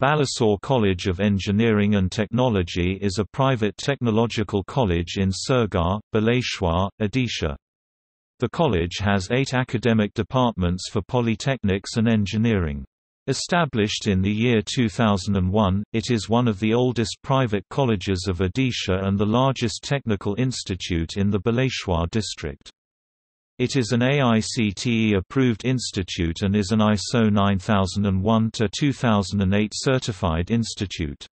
Balasore College of Engineering and Technology is a private technological college in Sergarh, Baleshwar, Odisha. The college has eight academic departments for polytechnics and engineering. Established in the year 2001, it is one of the oldest private colleges of Odisha and the largest technical institute in the Baleshwar district. It is an AICTE-approved institute and is an ISO 9001-2008 certified institute.